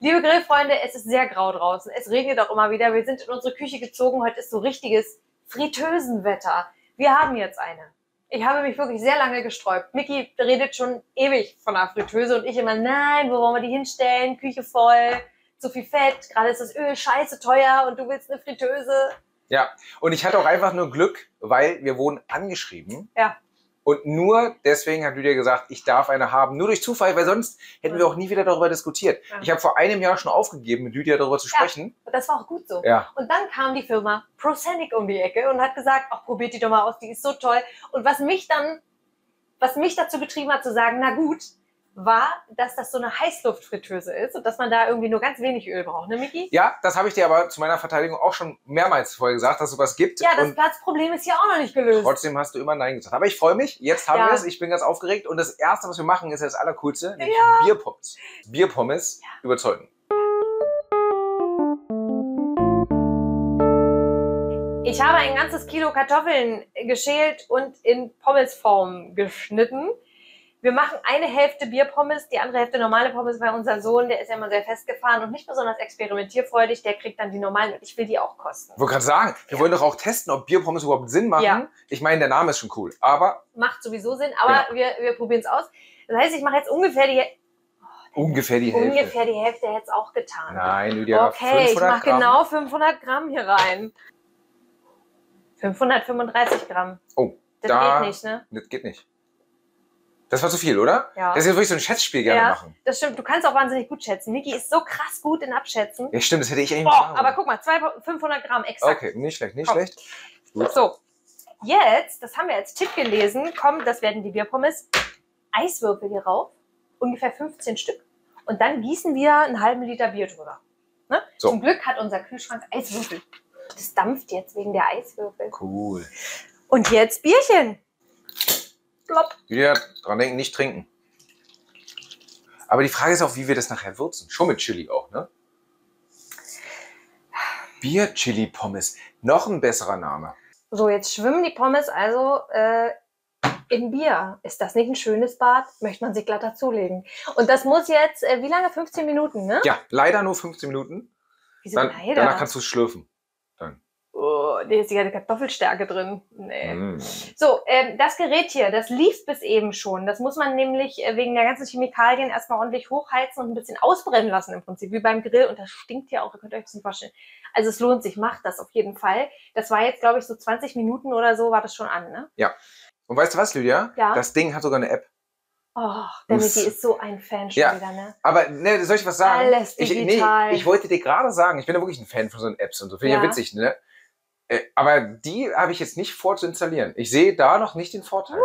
Liebe Grillfreunde, es ist sehr grau draußen. Es regnet auch immer wieder. Wir sind in unsere Küche gezogen. Heute ist so richtiges Fritteusenwetter. Wir haben jetzt eine. Ich habe mich wirklich sehr lange gesträubt. Miki redet schon ewig von einer Fritteuse und ich immer, nein, wo wollen wir die hinstellen? Küche voll, zu viel Fett, gerade ist das Öl scheiße teuer und du willst eine Fritteuse. Ja, und ich hatte auch einfach nur Glück, weil wir wurden angeschrieben. Ja. Und nur deswegen hat Lydia gesagt, ich darf eine haben. Nur durch Zufall, weil sonst hätten wir auch nie wieder darüber diskutiert. Ja. Ich habe vor einem Jahr schon aufgegeben, mit Lydia darüber zu Ja. sprechen. Und das war auch gut so. Ja. Und dann kam die Firma Prosenic um die Ecke und hat gesagt, ach, probiert die doch mal aus, die ist so toll. Und was mich dann, was mich dazu getrieben hat zu sagen, na gut, war, dass das so eine Heißluftfritteuse ist und dass man da irgendwie nur ganz wenig Öl braucht, ne, Miki? Ja, das habe ich dir aber zu meiner Verteidigung auch schon mehrmals vorher gesagt, dass es sowas gibt. Ja, das Platzproblem ist ja auch noch nicht gelöst. trotzdem hast du immer Nein gesagt. Aber ich freue mich, jetzt haben Ja. wir es, ich bin ganz aufgeregt. Und das Erste, was wir machen, ist ja das Allercoolste, nämlich Ja. Bierpommes. Bierpommes überzeugen. Ich habe ein ganzes Kilo Kartoffeln geschält und in Pommesform geschnitten. Wir machen eine Hälfte Bierpommes, die andere Hälfte normale Pommes, weil unser Sohn, der ist ja immer sehr festgefahren und nicht besonders experimentierfreudig, der kriegt dann die normalen und ich will die auch kosten. Ich wollte gerade sagen, wir wollen doch auch testen, ob Bierpommes überhaupt Sinn machen. Ja. Ich meine, der Name ist schon cool. Aber Macht sowieso Sinn, aber Genau. wir, wir probieren es aus. Das heißt, ich mache jetzt ungefähr die, ungefähr die Hälfte. ungefähr die Hälfte hätte es auch getan. Nein, Lydia, okay, ich 500 mache genau 500 Gramm hier rein. 535 Gramm. Oh, Das da, geht nicht, ne? Das geht nicht. Das war zu viel, oder? Ja. Das ist jetzt wirklich so ein Schätzspiel gerne Ja. machen. Das stimmt, du kannst auch wahnsinnig gut schätzen. Niki ist so krass gut in Abschätzen. Ja, stimmt, das hätte ich eigentlich Boah, aber guck mal, zwei, 500 Gramm exakt. Okay, nicht schlecht, nicht Komm. schlecht. Gut. So, jetzt, das haben wir als Tipp gelesen, kommen, das werden die Bierpommes, Eiswürfel hier rauf, ungefähr 15 Stück. Und dann gießen wir einen halben Liter Bier drüber. Ne? So. Zum Glück hat unser Kühlschrank Eiswürfel. Das dampft jetzt wegen der Eiswürfel. Cool. Und jetzt Bierchen. Plopp. Lydia, dran denken, nicht trinken. Aber die Frage ist auch, wie wir das nachher würzen. Schon mit Chili auch, ne? Bier-Chili-Pommes. Noch ein besserer Name. So, jetzt schwimmen die Pommes also äh, in Bier. Ist das nicht ein schönes Bad? Möchte man sich glatt dazulegen. Und das muss jetzt, äh, wie lange? 15 Minuten, ne? Ja, leider nur 15 Minuten. Wieso Dann, leider? danach kannst du es schlürfen. Oh, da ist ja die Kartoffelstärke drin. Nee. Mm. So, ähm, das Gerät hier, das lief bis eben schon. Das muss man nämlich äh, wegen der ganzen Chemikalien erstmal ordentlich hochheizen und ein bisschen ausbrennen lassen im Prinzip, wie beim Grill. Und das stinkt ja auch, ihr könnt euch das nicht vorstellen. Also es lohnt sich, macht das auf jeden Fall. Das war jetzt, glaube ich, so 20 Minuten oder so war das schon an, ne? Und weißt du was, Lydia? Ja. Das Ding hat sogar eine App. Oh, der. Miki ist so ein Fan schon Ja. wieder, ne? Aber ne, soll ich was sagen? Alles ich, digital. nee, ich wollte dir gerade sagen, ich bin ja wirklich ein Fan von so Apps und so. Finde ich ja Ja. witzig, ne? Äh, Aber die habe ich jetzt nicht vor zu installieren. Ich sehe da noch nicht den Vorteil.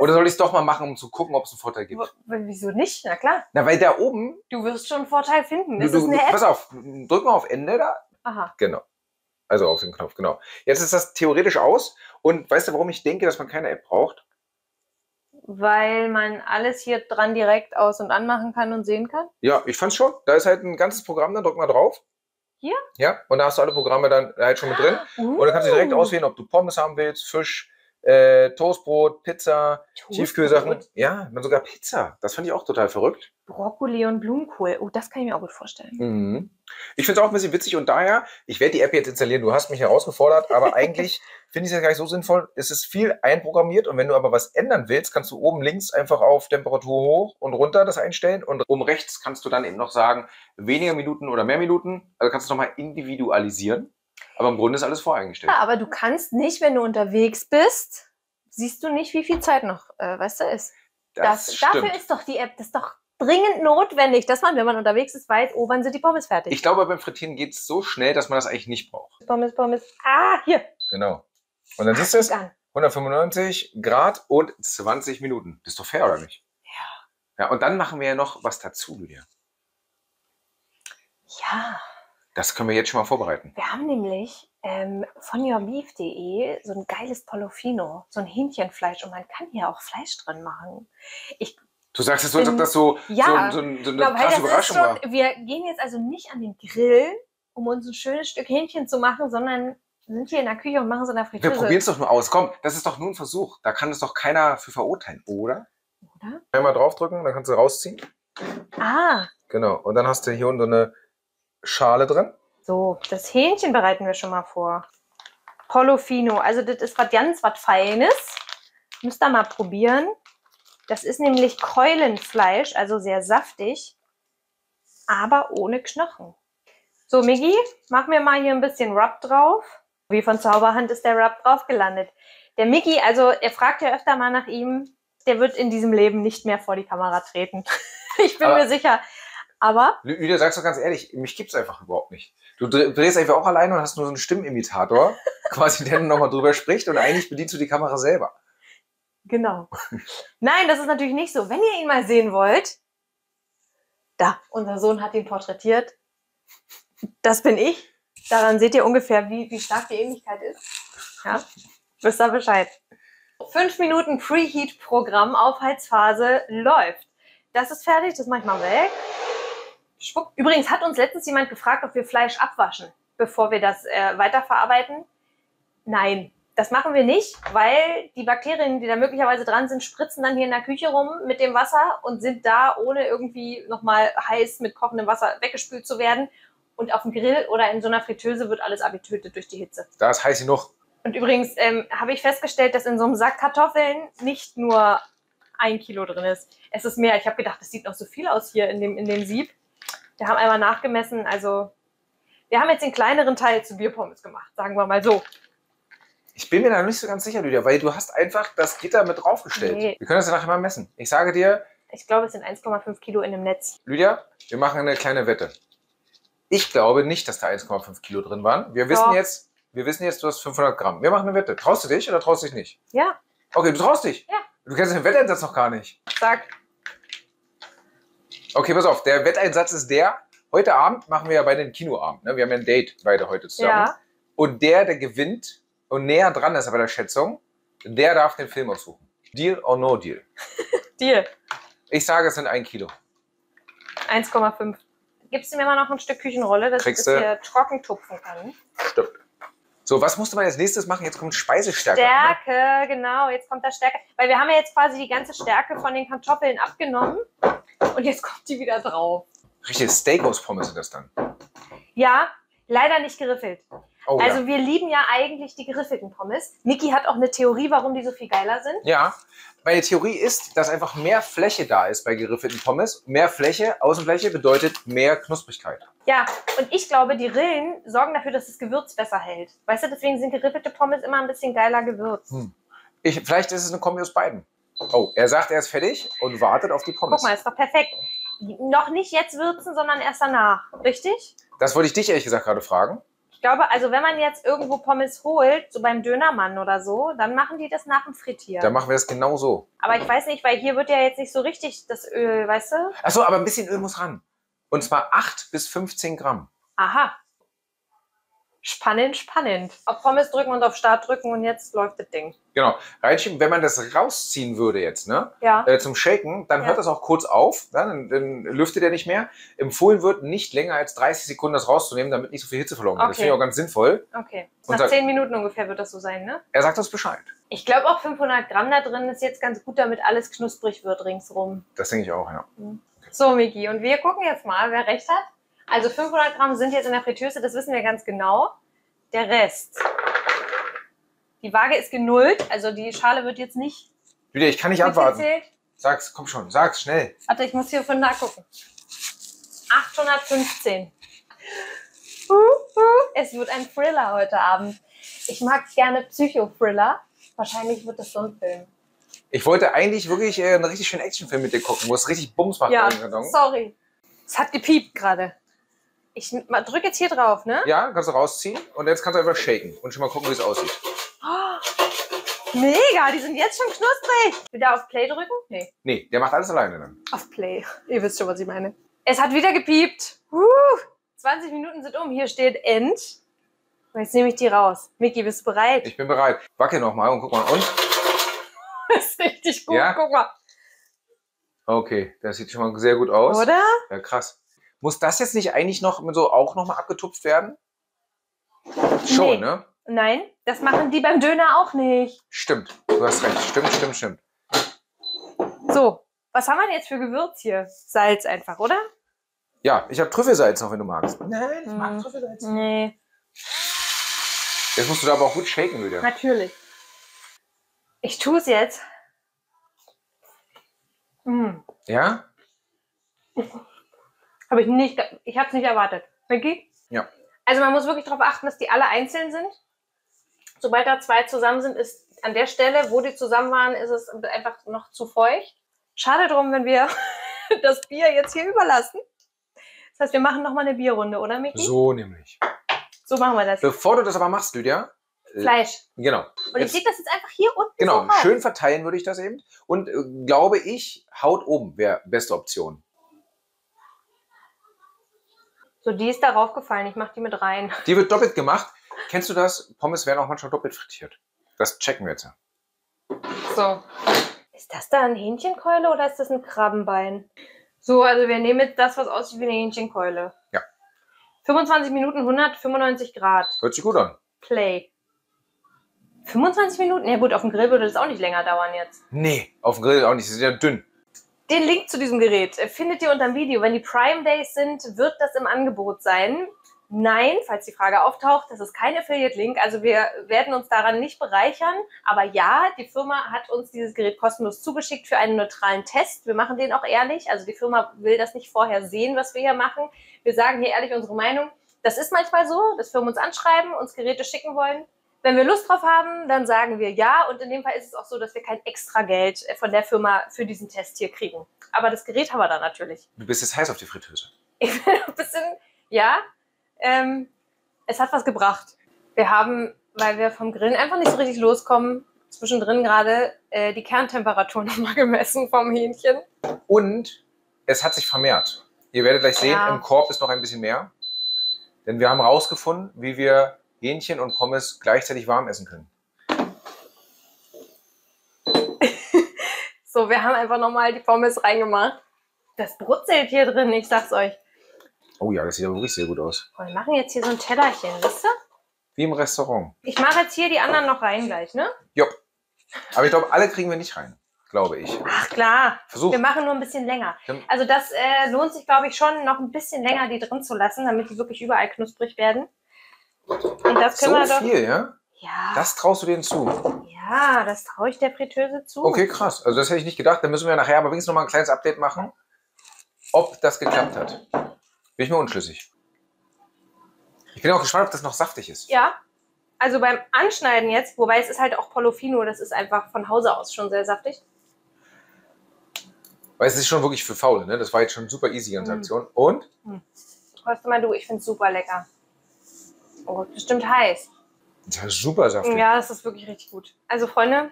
Oder soll ich es doch mal machen, um zu gucken, ob es einen Vorteil gibt? W wieso nicht? Na klar, Na, weil da oben, du wirst schon einen Vorteil finden. du, Das du, ist eine App. pass auf, drück mal auf Ende da. Aha. Genau. Also auf den Knopf, genau. Jetzt ist das theoretisch aus. Und weißt du, warum ich denke, dass man keine App braucht? Weil man alles hier dran direkt aus- und anmachen kann und sehen kann. Ja, ich fand's schon. Da ist halt ein ganzes Programm, dann drück mal drauf. Hier? Ja, und da hast du alle Programme dann halt schon mit drin. Und dann kannst du direkt Uh. auswählen, ob du Pommes haben willst, Fisch, äh, Toastbrot, Pizza, Toastbrot? Tiefkühlsachen. Ja, dann sogar Pizza. Das fand ich auch total verrückt. Brokkoli und Blumenkohl. Oh, das kann ich mir auch gut vorstellen. Mhm. Ich finde es auch ein bisschen witzig und daher, ich werde die App jetzt installieren. Du hast mich herausgefordert, aber eigentlich finde ich es ja gar nicht so sinnvoll. Es ist viel einprogrammiert und wenn du aber was ändern willst, kannst du oben links einfach auf Temperatur hoch und runter das einstellen und oben rechts kannst du dann eben noch sagen, weniger Minuten oder mehr Minuten. Also kannst du es nochmal individualisieren. Aber im Grunde ist alles voreingestellt. Ja, aber du kannst nicht, wenn du unterwegs bist, siehst du nicht, wie viel Zeit noch, äh, weißt du, ist. Das, dafür ist doch die App, das ist doch dringend notwendig, dass man, wenn man unterwegs ist, weiß, oh, wann sind die Pommes fertig? Ich glaube, beim Frittieren geht es so schnell, dass man das eigentlich nicht braucht. Pommes, Pommes. Ah, hier. Genau. Und dann siehst du es, Guck an. 195 Grad und 20 Minuten. Das ist doch fair, oder nicht? Ja. Ja, und dann machen wir ja noch was dazu, Lydia. Ja, Das können wir jetzt schon mal vorbereiten. wir haben nämlich ähm, von yourbeef.de so ein geiles Polofino, so ein Hähnchenfleisch und man kann hier auch Fleisch drin machen. Ich Du sagst es so, als ob das so, Ja, so, so, so eine glaube, hey, krasse das ist Überraschung war. schon, wir gehen jetzt also nicht an den Grill, um uns ein schönes Stück Hähnchen zu machen, sondern sind hier in der Küche und machen so eine Wir Fritteuse. probieren es doch nur aus. Komm, das ist doch nur ein Versuch. Da kann es doch keiner für verurteilen, oder? Oder? Einmal draufdrücken, dann kannst du rausziehen. Ah, Genau. Und dann hast du hier unten so eine Schale drin. So, das Hähnchen bereiten wir schon mal vor. Pollofino, also das ist was ganz was Feines. Müsst ihr mal probieren. Das ist nämlich Keulenfleisch, also sehr saftig, aber ohne Knochen. So, Miggi, mach mir mal hier ein bisschen Rub drauf. Wie von Zauberhand ist der Rub drauf gelandet. Der Miggi, also er fragt ja öfter mal nach ihm, der wird in diesem Leben nicht mehr vor die Kamera treten. ich bin Aber- mir sicher. Aber Lydia, sag's doch ganz ehrlich, mich gibt's einfach überhaupt nicht. Du dre- drehst einfach auch alleine und hast nur so einen Stimmimitator, quasi, der nochmal drüber spricht und eigentlich bedienst du die Kamera selber. Genau. Nein, das ist natürlich nicht so. Wenn ihr ihn mal sehen wollt, da, unser Sohn hat ihn porträtiert. Das bin ich. Daran seht ihr ungefähr, wie, wie stark die Ähnlichkeit ist. Ja, wisst ihr Bescheid. Fünf Minuten Preheat-Programm, Aufheizphase läuft. Das ist fertig, das mach ich mal weg. Schwupp. Übrigens hat uns letztens jemand gefragt, ob wir Fleisch abwaschen, bevor wir das äh, weiterverarbeiten. Nein, das machen wir nicht, weil die Bakterien, die da möglicherweise dran sind, spritzen dann hier in der Küche rum mit dem Wasser und sind da, ohne irgendwie nochmal heiß mit kochendem Wasser weggespült zu werden. Und auf dem Grill oder in so einer Fritteuse wird alles abgetötet durch die Hitze. Da ist heiß genug. Und übrigens ähm, habe ich festgestellt, dass in so einem Sack Kartoffeln nicht nur ein Kilo drin ist. Es ist mehr. Ich habe gedacht, das sieht noch so viel aus hier in dem, in dem Sieb. Wir haben einmal nachgemessen. Also, wir haben jetzt den kleineren Teil zu Bierpommes gemacht, sagen wir mal so. Ich bin mir da nicht so ganz sicher, Lydia, weil du hast einfach das Gitter mit draufgestellt. Nee. Wir können das ja nachher mal messen. Ich sage dir, Ich glaube, es sind 1,5 Kilo in dem Netz. Lydia, wir machen eine kleine Wette. Ich glaube nicht, dass da 1,5 Kilo drin waren. Wir wissen jetzt, wir wissen jetzt, du hast 500 Gramm. Wir machen eine Wette. Traust du dich oder traust du dich nicht? Ja, Okay, du traust dich. Ja. Du kennst den Wetteinsatz noch gar nicht. sag. Okay, pass auf. Der Wetteinsatz ist der. Heute Abend machen wir ja beide einen Kinoabend. Ne? Wir haben ja ein Date beide heute zusammen. Ja, Und der, der gewinnt und näher dran ist bei der Schätzung, der darf den Film aussuchen. Deal or no deal? Deal. Ich sage, es sind ein Kilo. 1,5. Gibst du mir mal noch ein Stück Küchenrolle, dass Kriegst ich das hier trocken tupfen kann? Stimmt. So, was musste man als nächstes machen? Jetzt kommt Speisestärke. Ne? Stärke, genau, jetzt kommt da Stärke. Weil wir haben ja jetzt quasi die ganze Stärke von den Kartoffeln abgenommen und jetzt kommt die wieder drauf. Richtige Steakhouse-Pommes sind das dann. Ja, leider nicht geriffelt. Oh also wir lieben ja eigentlich die geriffelten Pommes. Niki hat auch eine Theorie, warum die so viel geiler sind. ja. Ja, meine Theorie ist, dass einfach mehr Fläche da ist bei geriffelten Pommes. Mehr Fläche, Außenfläche bedeutet mehr Knusprigkeit. Ja, und ich glaube, die Rillen sorgen dafür, dass das Gewürz besser hält. Weißt du, deswegen sind geriffelte Pommes immer ein bisschen geiler gewürzt. Hm. Ich, vielleicht ist es eine Kombi aus beiden. Oh, er sagt, er ist fertig und wartet auf die Pommes. Guck mal, ist doch perfekt. Noch nicht jetzt würzen, sondern erst danach. Richtig? Das wollte ich dich ehrlich gesagt gerade fragen. Ich glaube, also wenn man jetzt irgendwo Pommes holt, so beim Dönermann oder so, dann machen die das nach dem Frittieren. Dann machen wir das genau so. Aber ich weiß nicht, weil hier wird ja jetzt nicht so richtig das Öl, weißt du? Achso, aber ein bisschen Öl muss ran. Und zwar 8 bis 15 Gramm. Aha. Spannend, spannend. Auf Pommes drücken und auf Start drücken und jetzt läuft das Ding. Genau. Reinschieben, wenn man das rausziehen würde jetzt, ne? Ja. Äh, zum Shaken, dann Ja. hört das auch kurz auf, ne? dann, dann lüftet er nicht mehr. Empfohlen wird, nicht länger als 30 Sekunden das rauszunehmen, damit nicht so viel Hitze verloren geht. Das Okay. finde ich auch ganz sinnvoll. Okay. Nach dann- zehn Minuten ungefähr wird das so sein, ne? Er sagt uns Bescheid. Ich glaube auch 500 Gramm da drin ist jetzt ganz gut, damit alles knusprig wird ringsrum. Das denke ich auch, ja. So, Miki, und wir gucken jetzt mal, wer recht hat. Also 500 Gramm sind jetzt in der Fritteuse, das wissen wir ganz genau. Der Rest. Die Waage ist genullt, also die Schale wird jetzt nicht Lydia, ich kann nicht abwarten. Sag's, komm schon, sag's schnell. Warte, ich muss hier von nachgucken. 815. Uh, uh, Es wird ein Thriller heute Abend. Ich mag gerne Psychothriller. Wahrscheinlich wird es so ein Film. Ich wollte eigentlich wirklich äh, einen richtig schönen Actionfilm mit dir gucken, wo es richtig Bums macht. Ja, sorry. Es hat gepiept gerade. Ich drücke jetzt hier drauf, ne? Ja, kannst du rausziehen und jetzt kannst du einfach shaken und schon mal gucken, wie es aussieht. Mega, die sind jetzt schon knusprig. Wieder auf Play drücken? Nee, Nee, der macht alles alleine dann. auf Play. Ihr wisst schon, was ich meine. Es hat wieder gepiept. Uh, 20 Minuten sind um. Hier steht End. Und jetzt nehme ich die raus. Miki, bist du bereit? Ich bin bereit. Wackel nochmal und guck mal. Und? Das ist richtig gut. Ja? Guck mal. Okay, das sieht schon mal sehr gut aus. Oder? Ja, krass. Muss das jetzt nicht eigentlich noch so auch nochmal abgetupft werden? Schon, Nee. ne? Nein, das machen die beim Döner auch nicht. Stimmt. Du hast recht. Stimmt, stimmt, stimmt. So, was haben wir denn jetzt für Gewürz hier? Salz einfach, oder? Ja, ich habe Trüffelsalz noch, wenn du magst. Nein, ich mag Trüffelsalz. Nee, Jetzt musst du da aber auch gut shaken, Lydia. natürlich. Ich tue es jetzt. Hm. Ja? Habe ich nicht, ich habe es nicht erwartet. Vicky? Ja. Also man muss wirklich darauf achten, dass die alle einzeln sind. Sobald da zwei zusammen sind, ist an der Stelle, wo die zusammen waren, ist es einfach noch zu feucht. Schade drum, wenn wir das Bier jetzt hier überlassen. Das heißt, wir machen nochmal eine Bierrunde, oder Miki? So nämlich. So machen wir das. Bevor du das aber machst, Lydia, äh, Fleisch. genau. Und ich Jetzt- leg das jetzt einfach hier unten Genau, so schön verteilen würde ich das eben. Und äh, glaube ich, Haut oben wäre beste Option. So, die ist darauf gefallen. Ich mache die mit rein. Die wird doppelt gemacht. Kennst du das? Pommes werden auch manchmal doppelt frittiert. Das checken wir jetzt. So. Ist das da ein Hähnchenkeule oder ist das ein Krabbenbein? So, also wir nehmen jetzt das, was aussieht wie eine Hähnchenkeule. Ja. 25 Minuten, 195 Grad. Hört sich gut an. Play. 25 Minuten? Ja gut, auf dem Grill würde das auch nicht länger dauern jetzt. Nee, auf dem Grill auch nicht. Sie sind ja dünn. Den Link zu diesem Gerät äh, findet ihr unter dem Video. Wenn die Prime Days sind, wird das im Angebot sein. Nein, falls die Frage auftaucht, das ist kein Affiliate-Link. Also wir werden uns daran nicht bereichern. Aber ja, die Firma hat uns dieses Gerät kostenlos zugeschickt für einen neutralen Test. Wir machen den auch ehrlich. Also die Firma will das nicht vorher sehen, was wir hier machen. Wir sagen hier ehrlich unsere Meinung. Das ist manchmal so, dass Firmen uns anschreiben, uns Geräte schicken wollen. Wenn wir Lust drauf haben, dann sagen wir ja. Und in dem Fall ist es auch so, dass wir kein extra Geld von der Firma für diesen Test hier kriegen. Aber das Gerät haben wir dann natürlich. Du bist jetzt heiß auf die Fritteuse. Ich bin ein bisschen, ja, ähm, es hat was gebracht. Wir haben, weil wir vom Grillen einfach nicht so richtig loskommen, zwischendrin gerade äh, die Kerntemperatur nochmal gemessen vom Hähnchen. Und es hat sich vermehrt. Ihr werdet gleich sehen, Ja. im Korb ist noch ein bisschen mehr. Denn wir haben herausgefunden, wie wir Hähnchen und Pommes gleichzeitig warm essen können. So, wir haben einfach nochmal die Pommes reingemacht. Das brutzelt hier drin, ich sag's euch. Oh ja, das sieht aber wirklich sehr gut aus. Und wir machen jetzt hier so ein Tellerchen, wisst ihr? Wie im Restaurant. Ich mache jetzt hier die anderen noch rein gleich, ne? Jopp. Aber ich glaube, alle kriegen wir nicht rein. Glaube ich. Ach klar, Versuch. wir machen nur ein bisschen länger. Also das äh, lohnt sich, glaube ich, schon, noch ein bisschen länger die drin zu lassen, damit die wirklich überall knusprig werden. Und das können So wir doch. viel, ja? Ja, Das traust du denen zu. ja, das traue ich der Fritteuse zu. Okay, krass. Also das hätte ich nicht gedacht. Dann müssen wir nachher aber wenigstens noch mal ein kleines Update machen, ob das geklappt hat. Bin ich mir unschlüssig. Ich bin auch gespannt, ob das noch saftig ist. Ja. Also beim Anschneiden jetzt, wobei es ist halt auch Polofino, das ist einfach von Hause aus schon sehr saftig. Weil es ist schon wirklich für Faule, ne? Das war jetzt schon super easy, ganze Mhm. Aktion. Und? Hörst du mal du, ich finde es super lecker. Oh, bestimmt heiß. Das ist super saftig. Ja, das ist wirklich richtig gut. Also Freunde,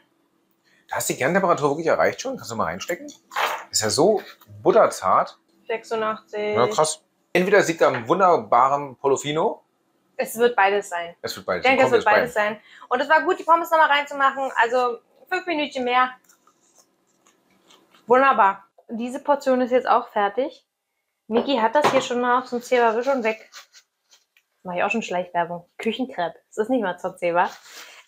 Da hast du die Kerntemperatur wirklich erreicht schon? Kannst du mal reinstecken? Ist ja so butterzart. 86. Ja, krass. Entweder liegt da am wunderbaren Polofino. Es wird beides sein. Es wird beides. Ich denke, es wird beides sein. Und es war gut, die Pommes nochmal reinzumachen. Also fünf Minuten mehr. Wunderbar. Diese Portion ist jetzt auch fertig. Miki hat das hier schon mal zum Zebra schon weg. Mache ich auch schon Schleichwerbung. Küchenkrepp. Es ist nicht mal zur Zebra.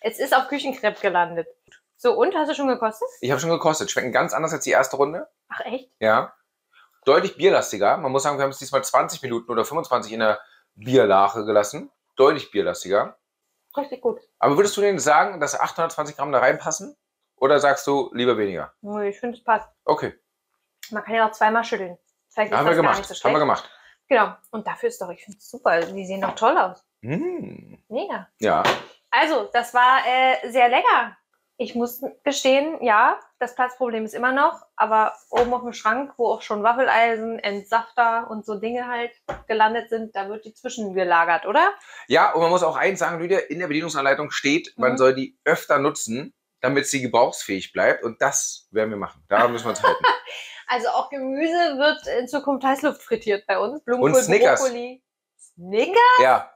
Es ist auf Küchenkrepp gelandet. So, und? Hast du schon gekostet? Ich habe schon gekostet. Schmecken ganz anders als die erste Runde. Ach, echt? Ja. Deutlich bierlastiger. Man muss sagen, wir haben es diesmal 20 Minuten oder 25 in der Bierlache gelassen. Deutlich bierlastiger. Richtig gut. Aber würdest du denen sagen, dass 820 Gramm da reinpassen? Oder sagst du lieber weniger? Nö, Ich finde, es passt. Okay. Man kann ja auch zweimal schütteln. Vielleicht ist Haben wir das gar gemacht. nicht so Haben wir gemacht. Genau. Und dafür ist doch, ich finde es super. Die sehen doch toll aus. Mm. Mega. Ja. Also, das war äh, sehr lecker. Ich muss gestehen, ja, das Platzproblem ist immer noch, aber oben auf dem Schrank, wo auch schon Waffeleisen, Entsafter und so Dinge halt gelandet sind, da wird die zwischengelagert, oder? Ja, und man muss auch eins sagen, Lydia, in der Bedienungsanleitung steht, man Mhm. soll die öfter nutzen, damit sie gebrauchsfähig bleibt. Und das werden wir machen. Da müssen wir uns halten. Also auch Gemüse wird in Zukunft Heißluft frittiert bei uns. Blumenkohl, Und Snickers. Brokkoli. Snickers? ja.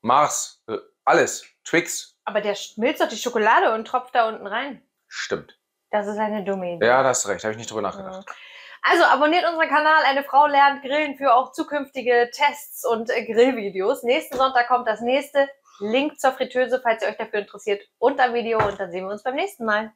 Mars, äh, alles. Twix. Aber der schmilzt doch die Schokolade und tropft da unten rein. Stimmt. Das ist eine dumme Idee. Ja, da hast du recht. Habe ich nicht drüber nachgedacht. Also abonniert unseren Kanal. Eine Frau lernt Grillen für auch zukünftige Tests und äh, Grillvideos. Nächsten Sonntag kommt das nächste. Link zur Fritteuse, falls ihr euch dafür interessiert, unter dem Video. Und dann sehen wir uns beim nächsten Mal.